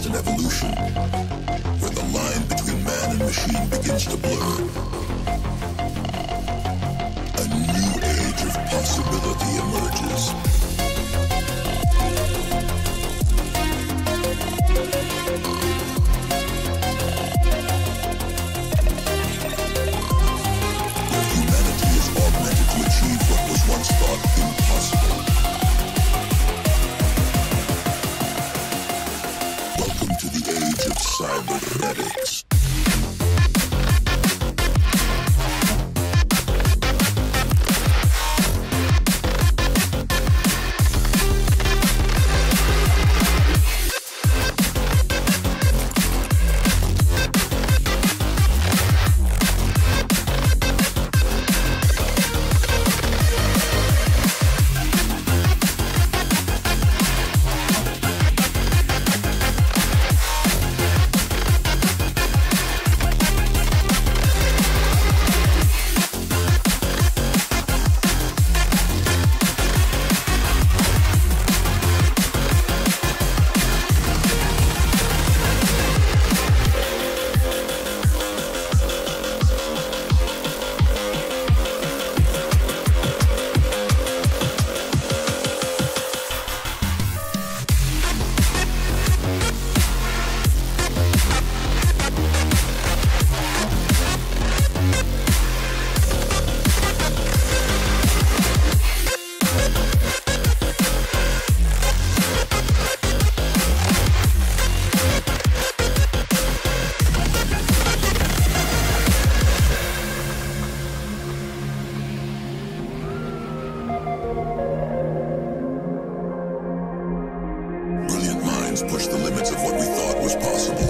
constant evolution, where the line between man and machine begins to blur. A new age of possibility emerges. Push the limits of what we thought was possible.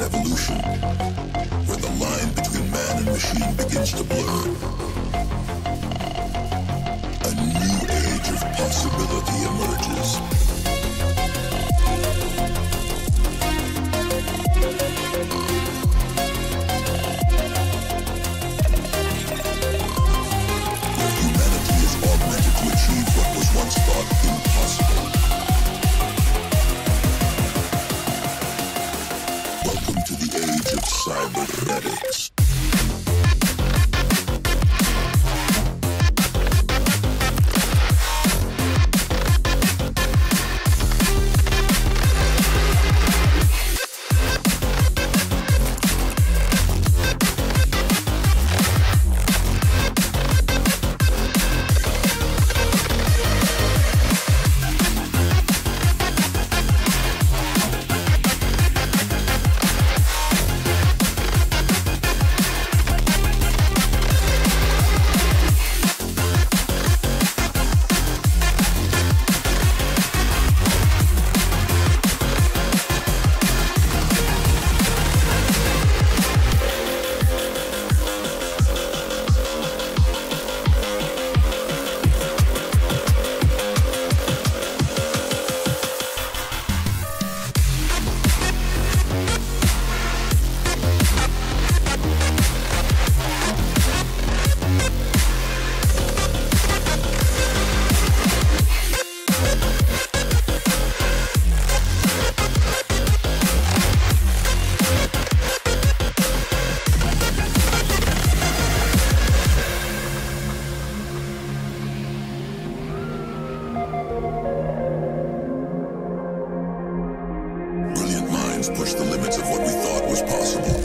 Constant evolution, where the line between man and machine begins to blur, minds push the limits of what we thought was possible.